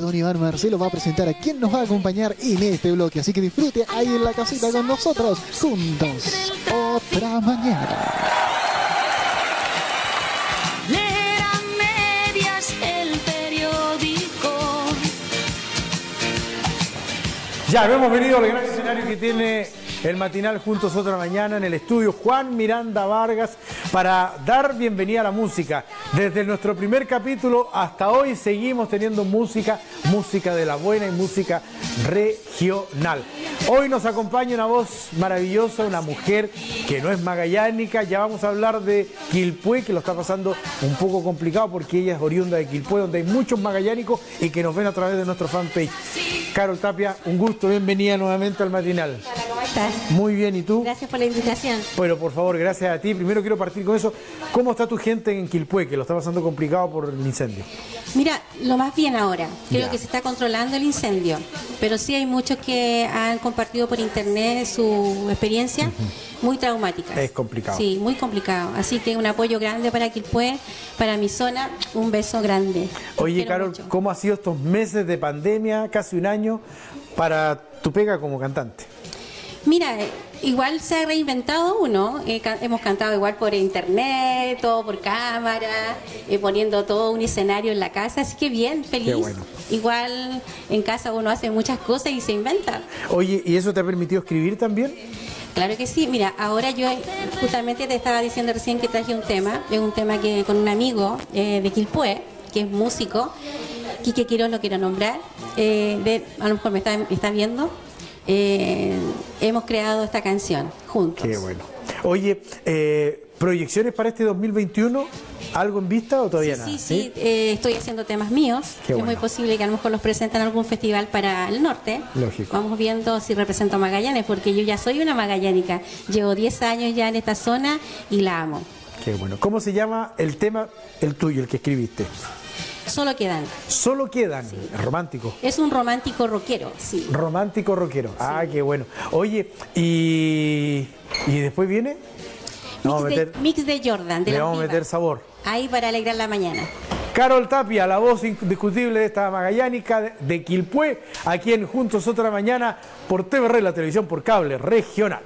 Don Iván Marcelo va a presentar a quien nos va a acompañar en este bloque, así que disfrute ahí en la casita con nosotros, juntos, otra mañana. Leer a medias el periódico. Ya, hemos venido al gran escenario que tiene el matinal Juntos Otra Mañana en el estudio Juan Miranda Vargas para dar bienvenida a la música. Desde nuestro primer capítulo hasta hoy seguimos teniendo música, música de la buena y música regional. Hoy nos acompaña una voz maravillosa, una mujer que no es magallánica. Ya vamos a hablar de Quilpué, que lo está pasando un poco complicado porque ella es oriunda de Quilpué, donde hay muchos magallánicos y que nos ven a través de nuestro fanpage. Carol Tapia, un gusto, bienvenida nuevamente al matinal. Muy bien, ¿y tú? Gracias por la invitación. Bueno, por favor, gracias a ti. Primero quiero partir con eso. ¿Cómo está tu gente en Quilpué, que lo está pasando complicado por el incendio? Mira, lo más bien ahora. Creo Ya. que se está controlando el incendio. Pero sí hay muchos que han compartido por internet su experiencia muy traumática. Es complicado. Sí, muy complicado. Así que un apoyo grande para Quilpué, para mi zona, un beso grande. Oye, Carol, mucho. ¿cómo ha sido estos meses de pandemia, casi un año, para tu pega como cantante? Mira, igual se ha reinventado uno. Eh, hemos cantado igual por internet, todo por cámara, eh, poniendo todo un escenario en la casa. Así que bien, feliz. bueno. Igual en casa uno hace muchas cosas y se inventa. Oye, ¿y eso te ha permitido escribir también? Claro que sí. Mira, ahora yo justamente te estaba diciendo recién que traje un tema. Es un tema que con un amigo eh, de Quilpué, que es músico, Quique Quiroz lo quiero nombrar. eh, de- a lo mejor me está, me está viendo. Eh, hemos creado esta canción juntos. Qué bueno. Oye, eh, ¿proyecciones para este 2021? ¿Algo en vista o todavía Sí, nada? sí, sí, eh, estoy haciendo temas míos. Qué es muy posible que a lo mejor los presenten en algún festival para el norte. Lógico. Vamos viendo si represento a Magallanes, porque yo ya soy una magallánica. Llevo 10 años ya en esta zona y la amo. Qué bueno. ¿Cómo se llama el tema, el tuyo, el que escribiste? Solo quedan. Solo quedan. Romántico. Es un romántico rockero, sí. Romántico rockero. Ah, qué bueno. Oye, ¿y, ¿y después viene? Vamos Mix, meter, de, mix de Jordan, de le vamos a meter sabor. Ahí para alegrar la mañana. Carol Tapia, la voz indiscutible de esta magallánica de- de Quilpué, aquí en Juntos Otra Mañana por TVR, la televisión por cable regional.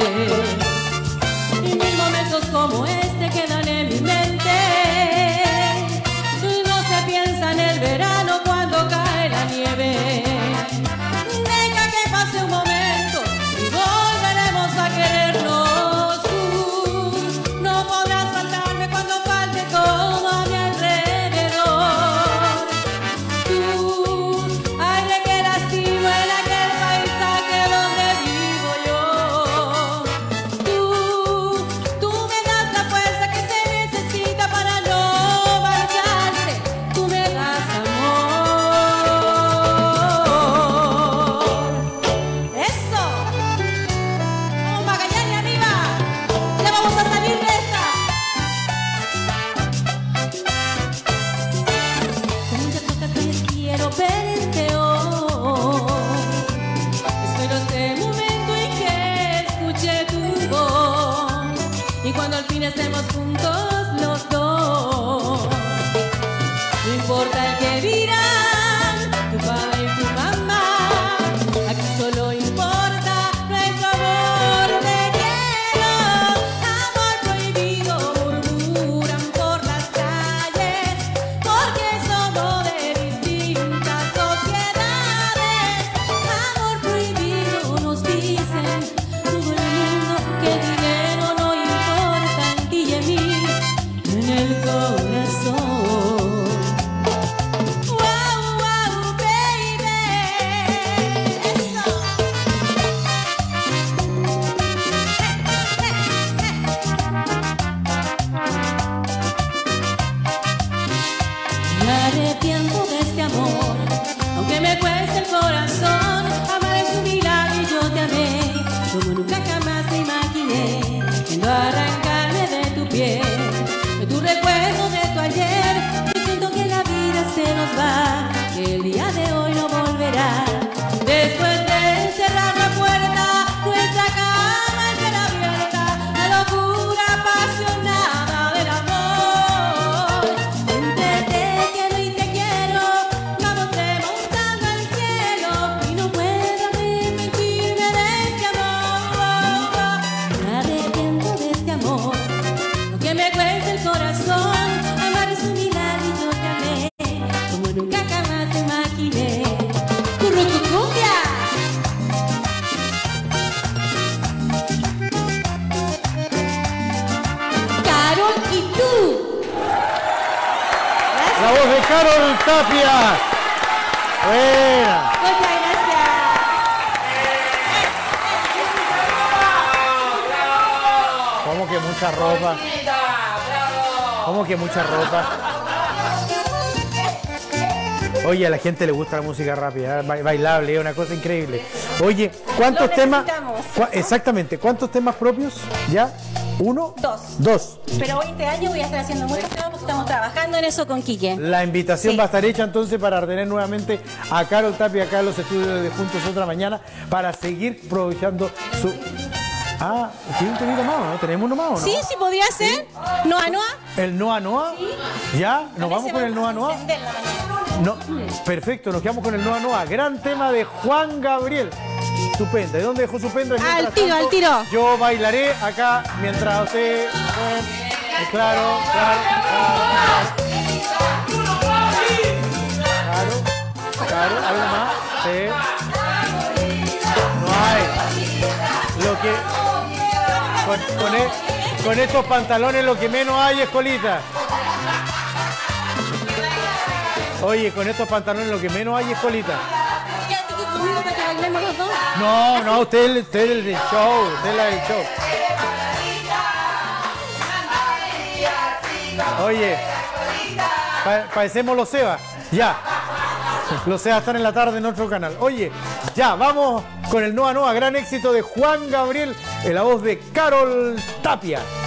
से mucha ropa. Oye, a la gente le gusta la música rápida, bailable, es una cosa increíble. Oye, ¿cuántos temas? exactamente, ¿cuántos temas propios? ¿Ya? ¿Uno? Dos. Dos. Pero hoy este año voy a estar haciendo muchos temas porque estamos trabajando en eso con Quique. La invitación va a estar hecha entonces para tener nuevamente a Carol Tapia acá en los estudios de Juntos Otra Mañana para seguir produciendo su Ah, ¿tiene un temita más no? ¿Tenemos uno más o no? Sí, sí, podría ser. Noa Noa. ¿El Noa Noa? ¿Ya? ¿Nos vamos con el Noa Noa? No, perfecto, nos quedamos con el Noa Noa. Gran tema de Juan Gabriel. Estupenda. ¿De dónde dejó su pendrive? Al tiro, al tiro. Yo bailaré acá mientras usted. claro, claro, claro. Claro, claro, algo más. Sí. E- con estos pantalones lo que menos hay es colita. Oye, con estos pantalones lo que menos hay es colita. No, no, usted, es el- del show, usted la show. Oye, pa- parecemos los Sebas. Ya. Los Sebas están en la tarde en otro canal. Oye, ya, vamos con el Noa Noa, gran éxito de Juan Gabriel en la voz de Carol Tapia.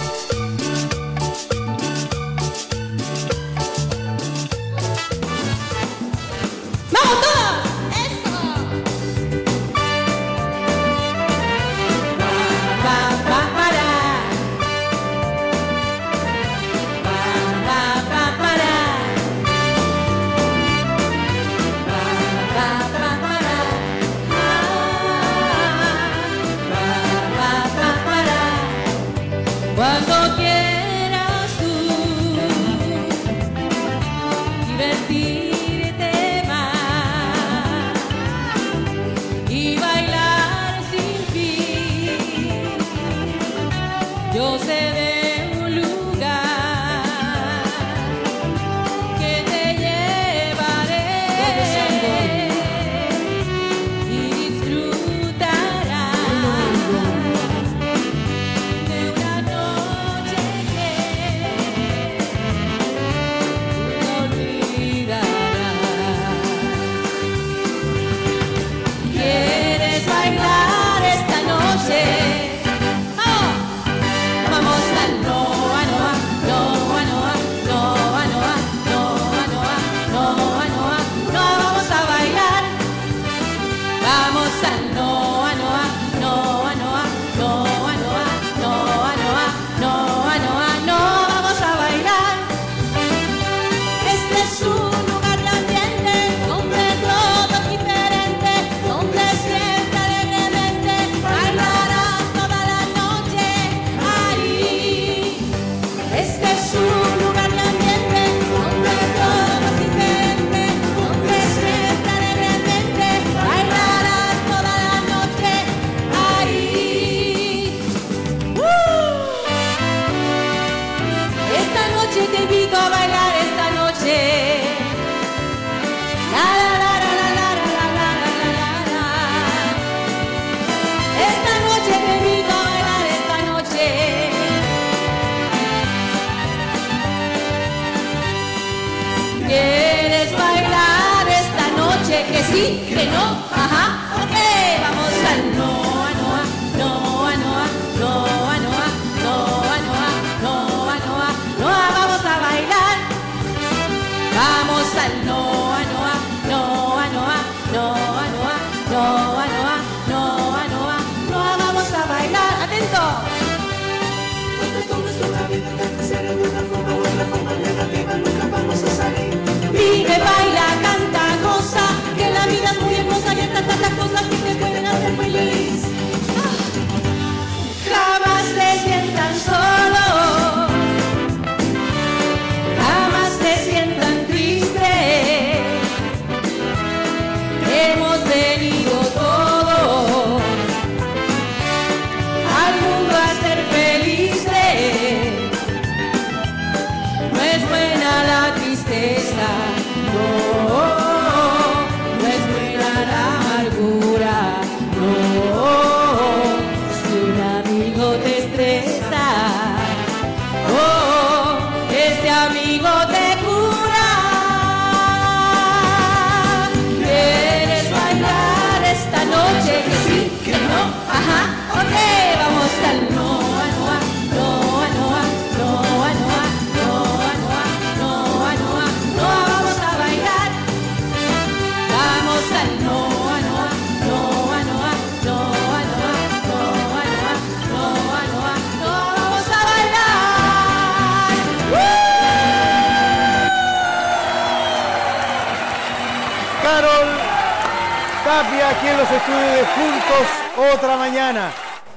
En los estudios de Juntos otra mañana.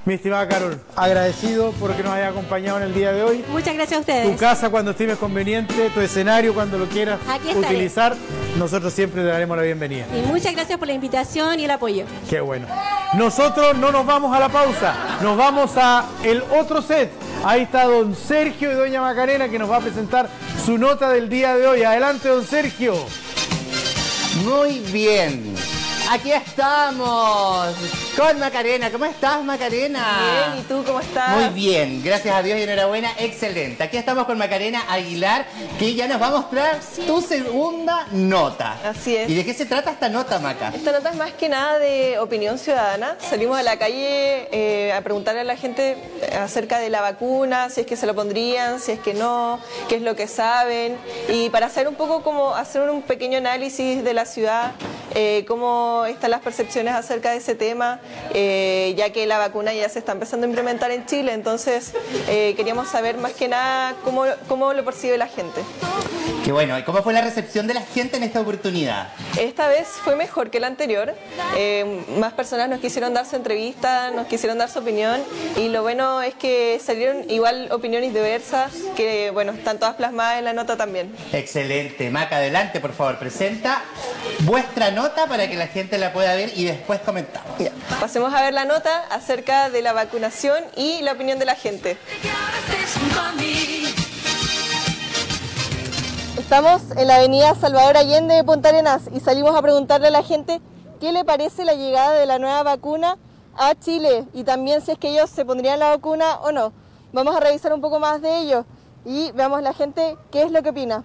Mi estimada Carol, agradecido porque nos haya acompañado en el día de hoy. Muchas gracias a Tu ustedes. casa cuando estimes conveniente, tu escenario cuando lo quieras Aquí utilizar, nosotros siempre te daremos la bienvenida. Y muchas gracias por la invitación y el apoyo. Qué bueno. Nosotros no nos vamos a la pausa, nos vamos a el otro set. Ahí está don Sergio y doña Macarena que nos va a presentar su nota del día de hoy. Adelante, don Sergio. Muy bien. Aquí estamos con Macarena. ¿Cómo estás, Macarena? Bien, ¿y tú cómo estás? Muy bien, gracias a Dios y enhorabuena, excelente. Aquí estamos con Macarena Aguilar, que ya nos va a mostrar tu segunda nota. Así es. ¿Y de qué se trata esta nota, Maca? Esta nota es más que nada de opinión ciudadana. Salimos a la calle eh, a preguntarle a la gente acerca de la vacuna, si es que se lo pondrían, si es que no, qué es lo que saben. Y para hacer un poco como hacer un pequeño análisis de la ciudad, eh, cómo están las percepciones acerca de ese tema, eh, ya que la vacuna ya se está empezando a implementar en Chile. Entonces eh, queríamos saber más que nada cómo, cómo lo percibe la gente. Qué bueno, ¿y cómo fue la recepción de la gente en esta oportunidad? Esta vez fue mejor que la anterior. Eh, más personas nos quisieron dar su entrevista, nos quisieron dar su opinión y lo bueno es que salieron igual opiniones diversas que, bueno, están todas plasmadas en la nota también. Excelente. Maca, adelante, por favor, presenta vuestra nota para que la gente la pueda ver y después comentamos. Ya. Pasemos a ver la nota acerca de la vacunación y la opinión de la gente. Estamos en la avenida Salvador Allende de Punta Arenas y salimos a preguntarle a la gente qué le parece la llegada de la nueva vacuna a Chile y también si es que ellos se pondrían la vacuna o no. Vamos a revisar un poco más de ello y veamos la gente qué es lo que opina.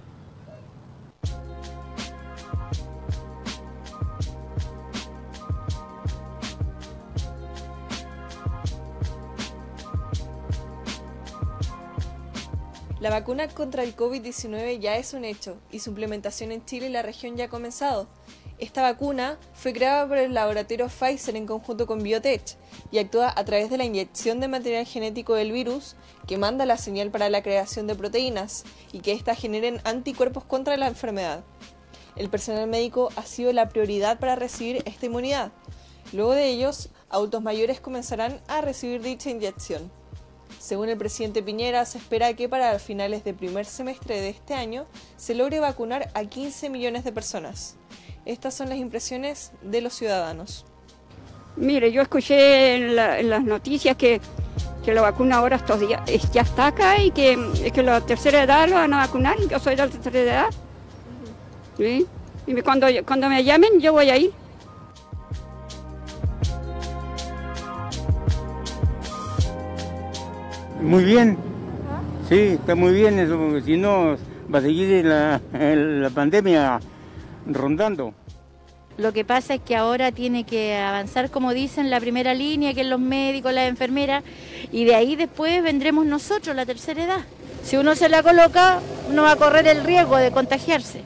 La vacuna contra el COVID-19 ya es un hecho y su implementación en Chile y la región ya ha comenzado. Esta vacuna fue creada por el laboratorio Pfizer en conjunto con Biotech y actúa a través de la inyección de material genético del virus que manda la señal para la creación de proteínas y que éstas generen anticuerpos contra la enfermedad. El personal médico ha sido la prioridad para recibir esta inmunidad. Luego de ellos, adultos mayores comenzarán a recibir dicha inyección. Según el presidente Piñera, se espera que para finales del primer semestre de este año se logre vacunar a 15 millones de personas. Estas son las impresiones de los ciudadanos. Mire, yo escuché en, la- en las noticias que, que la vacuna ahora estos días ya está acá y que, que la tercera edad lo van a vacunar. Yo soy de la tercera edad. ¿Sí? Y cuando, cuando me llamen, yo voy a ir. Muy bien. Sí, está muy bien eso, porque si no va a seguir la, la pandemia rondando. Lo que pasa es que ahora tiene que avanzar, como dicen, la primera línea, que es los médicos, las enfermeras, y de ahí después vendremos nosotros, la tercera edad. Si uno se la coloca, no va a correr el riesgo de contagiarse.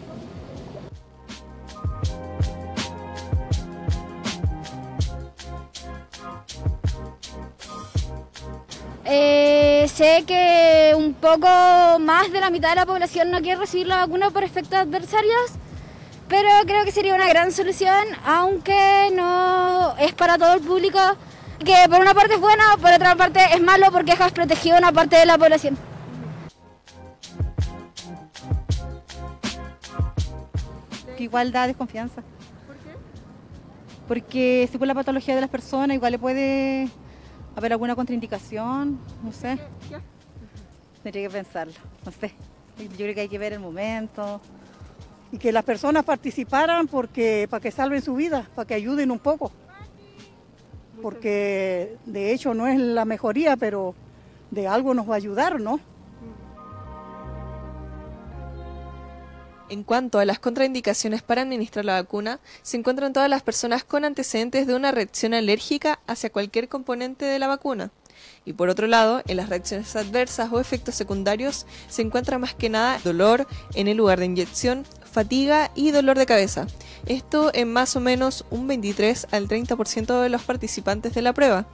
Sé que un poco más de la mitad de la población no quiere recibir la vacuna por efectos adversarios, pero creo que sería una gran solución, aunque no es para todo el público, que por una parte es bueno, por otra parte es malo porque dejas protegido una parte de la población. que igual da desconfianza. ¿Por qué? Porque según la patología de las personas, igual le puede haber alguna contraindicación, no sé. Tendría que pensarlo, no sé. Yo creo que hay que ver el momento. y que las personas participaran porque para que salven su vida, para que ayuden un poco. Porque de hecho no es la mejoría, pero de algo nos va a ayudar, ¿no? En cuanto a las contraindicaciones para administrar la vacuna, se encuentran todas las personas con antecedentes de una reacción alérgica hacia cualquier componente de la vacuna. Y por otro lado, en las reacciones adversas o efectos secundarios se encuentra más que nada dolor en el lugar de inyección, fatiga y dolor de cabeza. Esto en más o menos un 23 al 30% de los participantes de la prueba.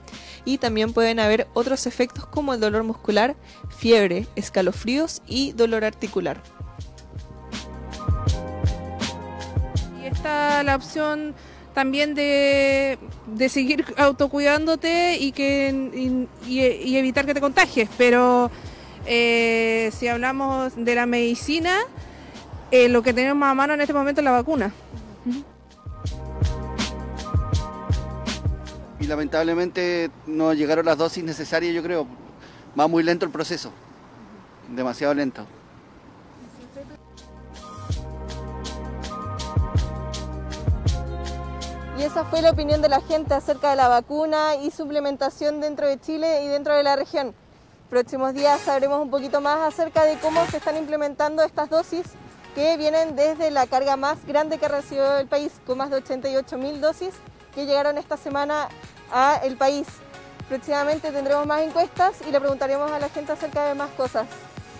Y también pueden haber otros efectos como el dolor muscular, fiebre, escalofríos y dolor articular. Está la opción también de, de seguir autocuidándote y, que, y, evitar que te contagies. Pero eh, si hablamos de la medicina, eh, lo que tenemos a mano en este momento es la vacuna. y lamentablemente no llegaron las dosis necesarias, yo creo. Va muy lento el proceso, demasiado lento. Y esa fue la opinión de la gente acerca de la vacuna y su implementación dentro de Chile y dentro de la región. Próximos días sabremos un poquito más acerca de cómo se están implementando estas dosis que vienen desde la carga más grande que ha recibido el país, con más de 88 mil dosis que llegaron esta semana a el país. Próximamente tendremos más encuestas y le preguntaremos a la gente acerca de más cosas.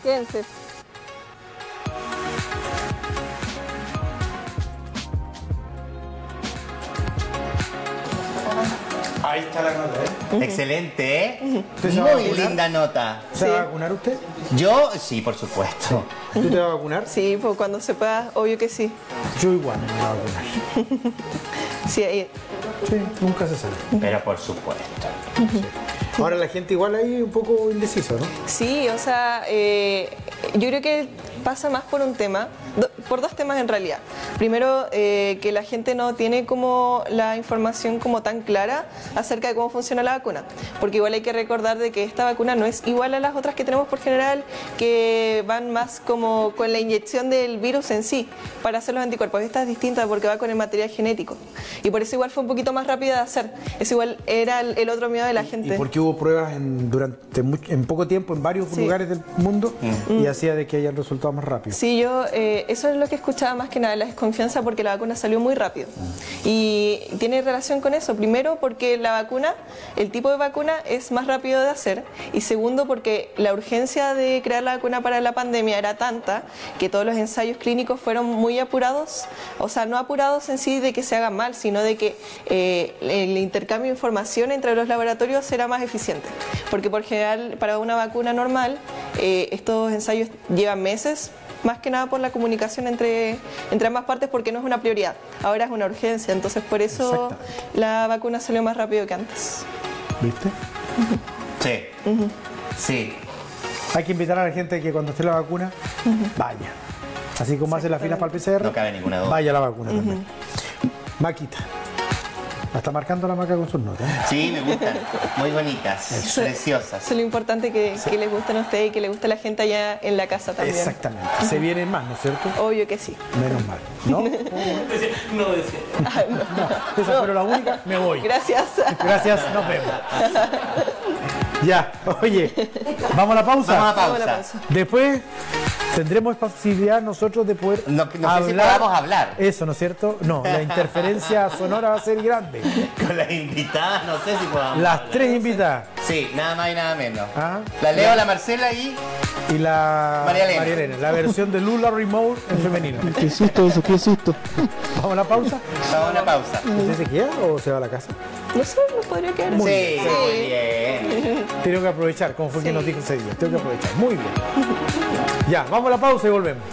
Quédense. Ahí está la nota, ¿eh? Excelente, ¿eh? Linda nota. ¿Se va a vacunar usted? Yo, sí, por supuesto. ¿Tú te vas a vacunar? Sí, pues cuando se pueda, obvio que sí. Yo igual me voy a vacunar. Sí, ahí. Sí, nunca se sabe. Pero por supuesto. Ahora la gente igual ahí un poco indeciso, ¿no? Sí, o sea, eh, yo creo que pasa más por un tema, do- por dos temas en realidad. Primero, eh, que la gente no tiene como la información como tan clara acerca de cómo funciona la vacuna, porque igual hay que recordar de que esta vacuna no es igual a las otras que tenemos por general, que van más como con la inyección del virus en sí para hacer los anticuerpos. Esta es distinta porque va con el material genético y por eso igual fue un poquito más rápida de hacer. Eso igual era el, el otro miedo de la gente. Y porque hubo pruebas en, durante much- en poco tiempo en varios Sí. lugares del mundo Mm. y hacía de que hayan resultado más rápido. Sí, yo, eh, eso es lo que escuchaba más que nada, la desconfianza porque la vacuna salió muy rápido. Y tiene relación con eso. Primero, porque la vacuna, el tipo de vacuna es más rápido de hacer. Y segundo, porque la urgencia de crear la vacuna para la pandemia era tanta que todos los ensayos clínicos fueron muy apurados. O sea, no apurados en sí de que se haga mal, sino de que eh, el intercambio de información entre los laboratorios era más eficiente. Porque por general, para una vacuna normal, eh, estos ensayos llevan meses, más que nada por la comunicación entre, entre ambas partes, porque no es una prioridad. Ahora es una urgencia, entonces por eso la vacuna salió más rápido que antes. ¿Viste? Sí. Sí. Hay que invitar a la gente que cuando esté la vacuna, vaya. Así como hace la fila para el PCR, No cabe ninguna duda. vaya la vacuna también. Maquita. La está marcando la maca con sus notas. Sí, me gustan. Muy bonitas, Eso- preciosas. Eso es lo importante que, que les gusten a ustedes y que les guste a la gente allá en la casa también. Exactamente. Se vienen más, ¿no es cierto? Obvio que sí. Menos mal. ¿No? No decía. No, esa fue la única, me voy. Gracias. Gracias, nos vemos. Ya, oye, vamos a la pausa. Vamos a la pausa. Vamos a la pausa. Después tendremos posibilidad nosotros de poder No, no sé si podamos hablar. Eso, ¿no es cierto? No, la interferencia sonora va a ser grande. Con las invitadas, no sé si podamos. Las hablar. tres invitadas. Sí, nada más y nada menos. Ah. La Leo, la Marcela y. Y la María Elena. la versión de Lula Remote en femenino. Qué susto eso, qué susto. ¿Vamos a la pausa? Vamos a una pausa. ¿Usted se queda o se va a la casa? No sé, no podría quedar Muy Sí, bien. muy bien. Tengo que aprovechar, como fue que nos dijo ese día. Tengo que aprovechar. Muy bien. Ya, vamos a la pausa y volvemos.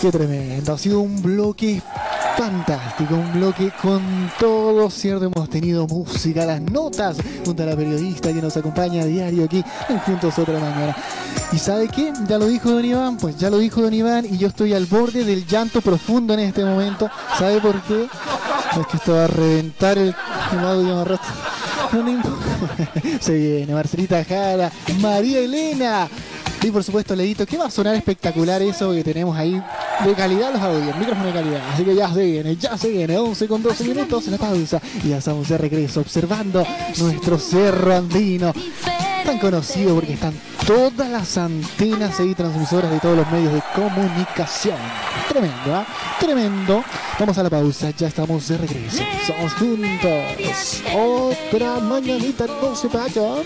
Qué tremendo. Ha sido un bloque fantástico, un bloque con todo, ¿cierto? Hemos tenido música, las notas, junto a la periodista que nos acompaña a diario aquí en Juntos Otra Mañana. ¿Y sabe qué? Ya lo dijo Don Iván, pues ya lo dijo Don Iván y yo estoy al borde del llanto profundo en este momento. ¿Sabe por qué? Es que esto va a reventar el, audio más. Se viene Marcelita Jara, María Elena. Y por supuesto, Leito, que va a sonar espectacular eso que tenemos ahí de calidad los audios, micrófono de calidad. Así que ya se viene, ya se viene, 11 con 12 minutos la pausa. Y ya estamos de regreso observando nuestro cerro andino. Tan conocido porque están todas las antenas y transmisoras de todos los medios de comunicación. Tremendo, ¿ah? Tremendo. Vamos a la pausa, ya estamos de regreso. Somos juntos. Otra mañanita, no se vayan.